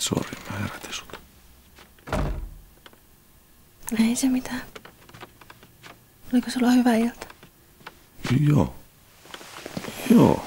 Sori, mä herätin sut. Ei se mitään. Oliko sulla hyvä ilta? Joo. Joo.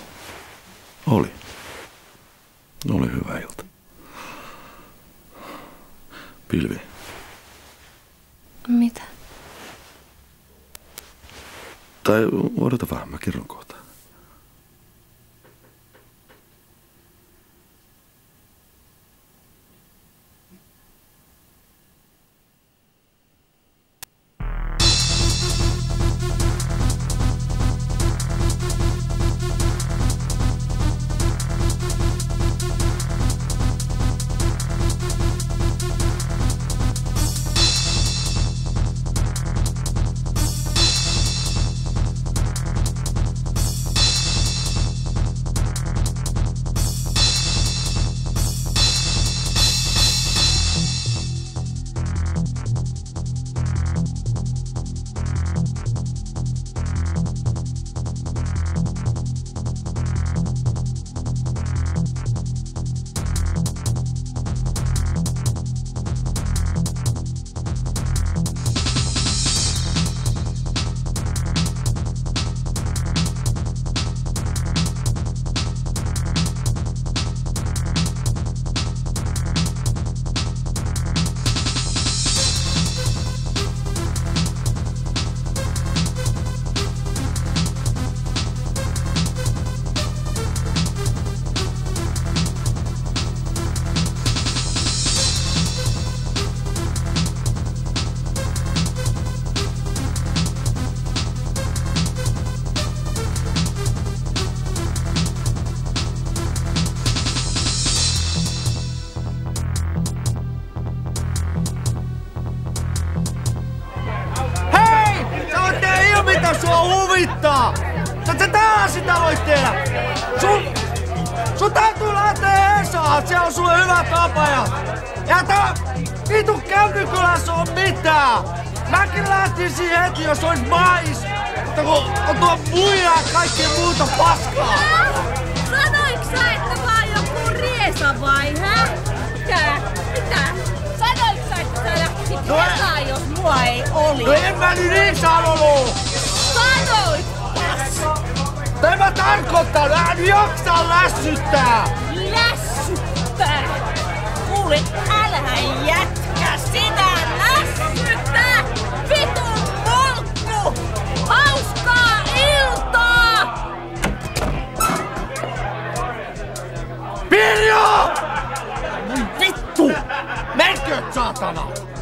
Mäkin lähtisin heti, jos ois mais! Mutta kun on tuo muija ja kaikki muuta paskaa! Sanoiks sä, että mä oon joku riesa vai, hä? Mitä? Mitä? Sanoiks sä, että sä lähtisit No, Esaan, jos mua ei oli? No en mä nyt niin sanonut! Sanoit! En mä tarkoittanut, mä en jaksa lässyttää! Lässyttää! Kuule, älä jätkä sitä 炸弹了。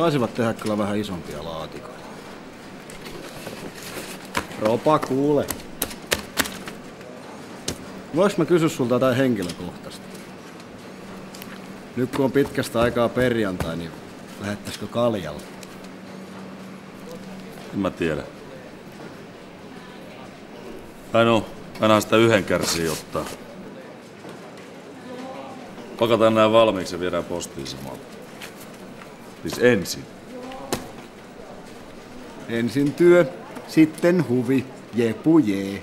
Saisivat tehdä kyllä vähän isompia laatikoita. Ropa, kuule. Vois mä kysyä sulta jotain henkilökohtaista? Nyt kun on pitkästä aikaa perjantai, niin lähettäisikö kaljalle? En mä tiedä. Tai no, aina sitä yhden kärsii ottaa. Pakataan nämä valmiiksi ja viedään postiin samalla. Siis ensin. Ensin työ, sitten huvi, jepu jee.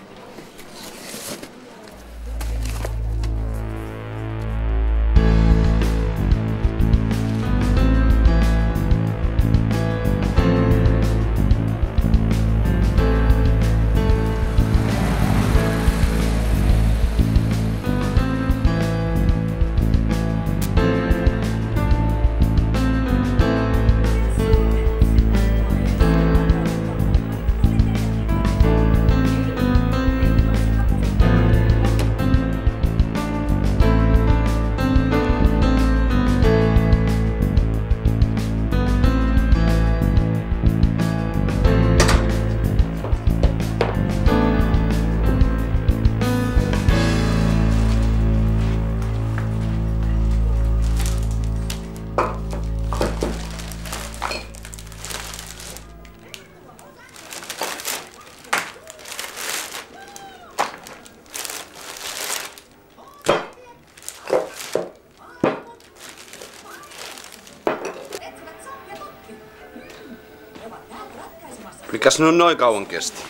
Mikäs nyt noin kauan kesti?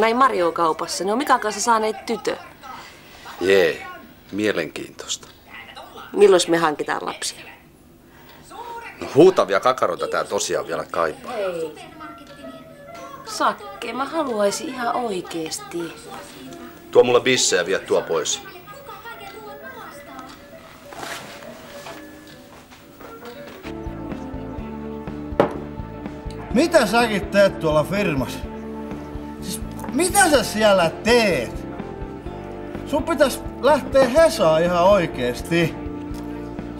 Näin Mario-kaupassa. Ne on Mikan kanssa saaneet tytö. Jee, mielenkiintoista. Milloin me hankitaan lapsia? No, huutavia kakaroita tää tosiaan vielä kaipaa. Sakke, mä haluaisin ihan oikeesti. Tuo mulle bissejä ja vie tuo pois. Mitä säkin teet tuolla firmassa? Siis mitä sä siellä teet? Sun pitäis lähteä Hesaa ihan oikeesti.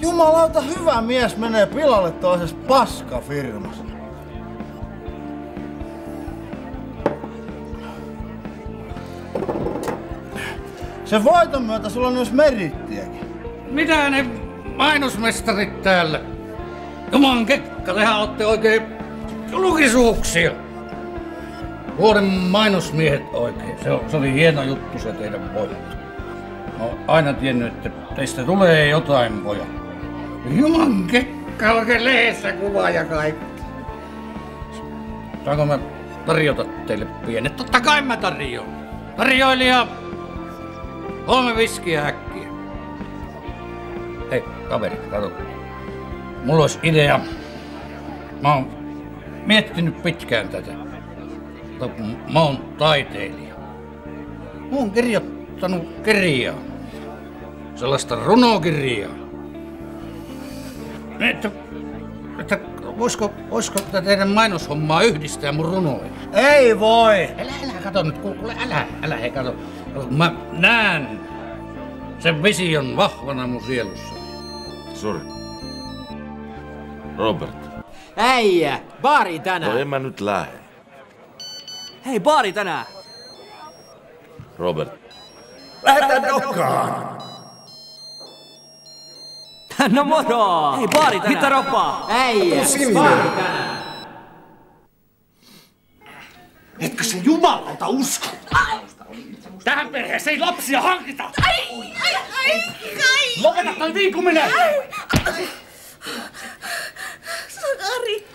Jumalauta, hyvä mies menee pilalle toisessa paskafirmassa. Se voiton myötä sulla on myös merittiäkin. Mitä ne mainosmestarit täällä? Juman kekka, tehän olette oikein julkisuuksia. Vuoden mainosmiehet oikein. Se, se oli hieno juttu se teidän voitto. Mä oon aina tiennyt, että teistä tulee jotain poja. Juman kekka, oikein lehdessä kuva ja kaikki. Saanko mä tarjota teille pienet? Totta kai mä tarjoan. Tarjoilija Kolme viskiä äkkiä. Hei, kaverit, kato. Mulla olisi idea. Mä oon miettinyt pitkään tätä. Mä oon taiteilija. Mä oon kirjoittanut kirjaa. Sellaista runokirjaa. Että, että voisiko, voisiko tätä teidän mainoshommaa yhdistää mun runoihin? Ei voi! Älä, älä, kato nyt, kuule, älä, älä, hei, kato. Mä näen sen vision vahvana mun sielussa. Sori. Robert. Äijä, baari No tänään. en mä nyt lähde. Hei, baari tänään. Robert. No moro. Hei, baari tänään. Mitä roppaa? Äijä, baari tänään. Etkö se jumalauta usko? Tähän perheeseen ei lapsia hankita! Ai, ai, ai, ai. Lopeta toi viikuminen! Sakari,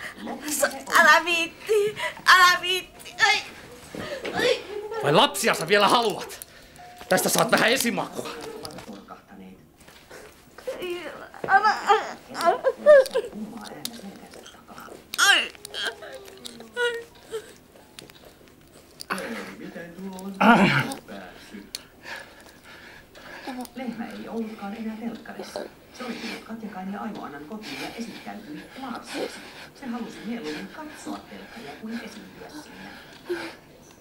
Sa- älä viitti, älä viitti. Ai, ai. Vai lapsia sä vielä haluat? Tästä saat vähän esimakua. Älä, älä, älä. Ai, ai. Lehmä ei ollutkaan enää telkkarissa. Se oli Katjakainen ja Aimo-Annan kotiin ja esittäytyi Larsiksi. Se halusi mieluummin katsoa telkkaria kuin esiintyä siinä.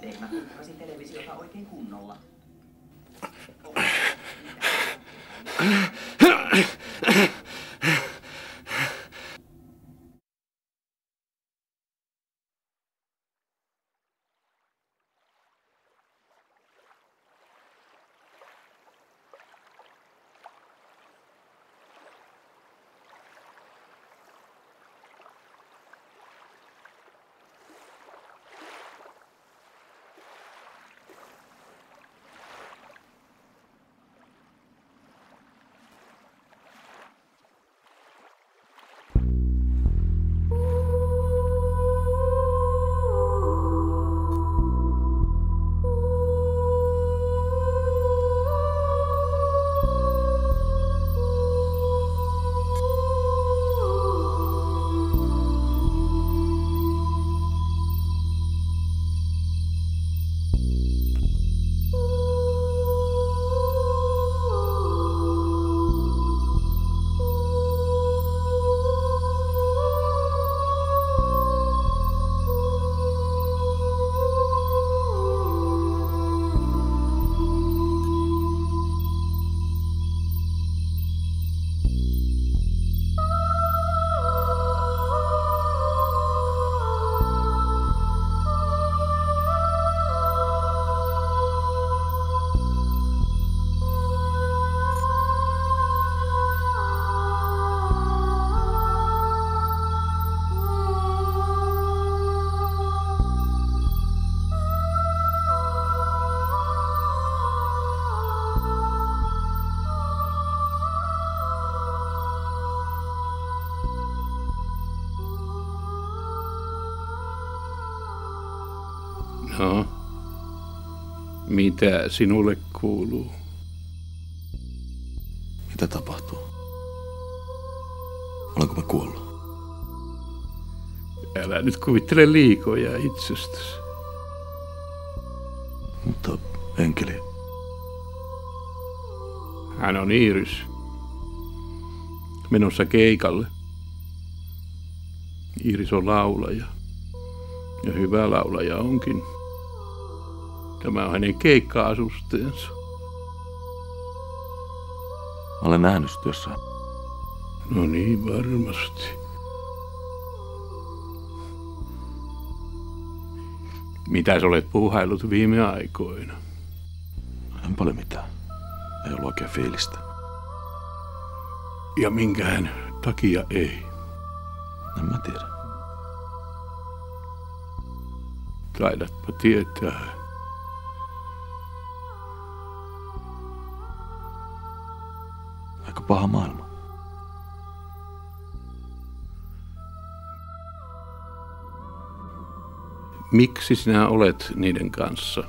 Lehmä kukkasi televisiota oikein kunnolla. No, mitä sinulle kuuluu? Mitä tapahtuu? Olenko mä kuollut? Älä nyt kuvittele liikoja itsestäsi. Mutta enkeli, Hän on Iiris. Menossa keikalle. Iiris on laulaja. Ja hyvä laulaja onkin. Tämä on hänen keikka-asusteensa. mä olen nähnyt jossain. No niin, varmasti. Mitä sä olet puuhailut viime aikoina? En paljon mitään. Ei ollut oikein fiilistä. Ja minkään takia ei? En mä tiedä. Taidatpa tietää. Paha maailma. Miksi sinä olet niiden kanssa?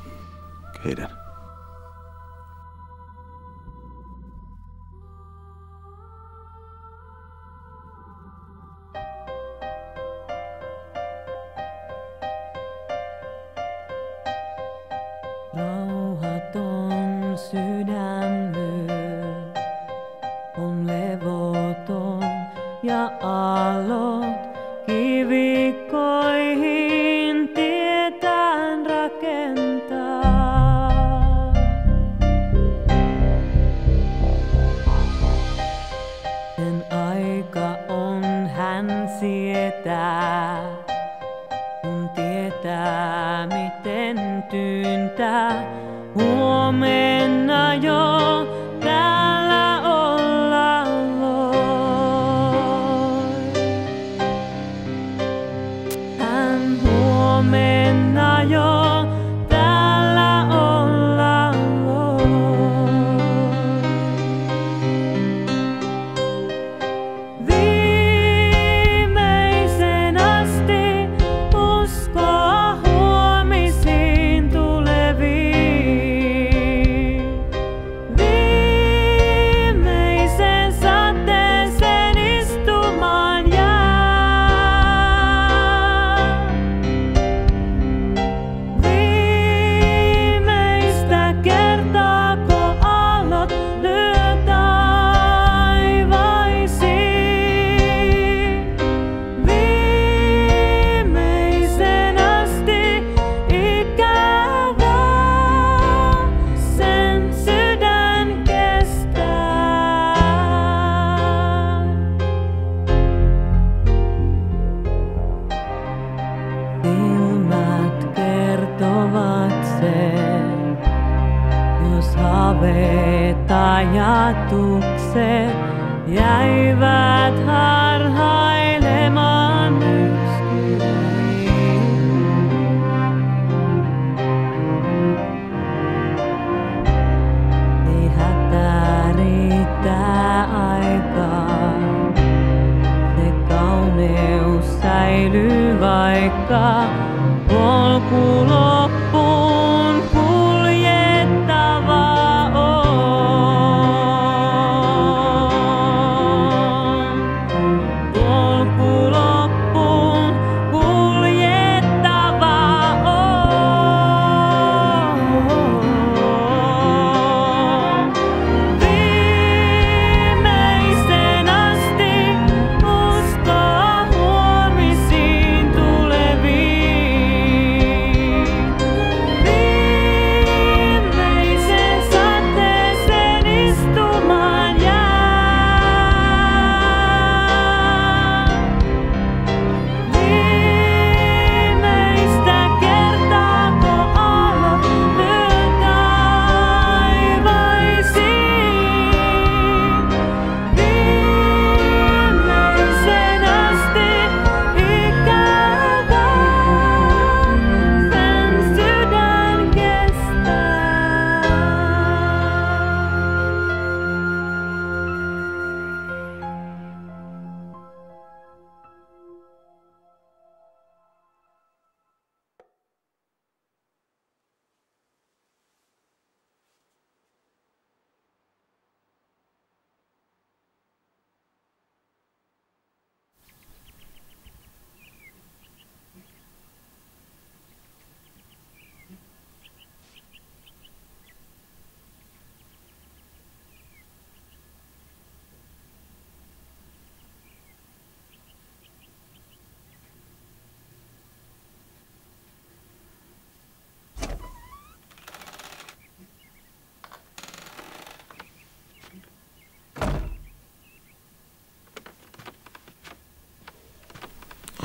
Keiden?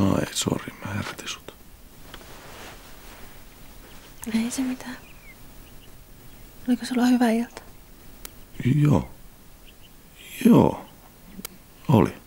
Ai, sori, mä herätin sut. Ei se mitään. Oliko sulla hyvä ilta? Joo. Joo. Oli.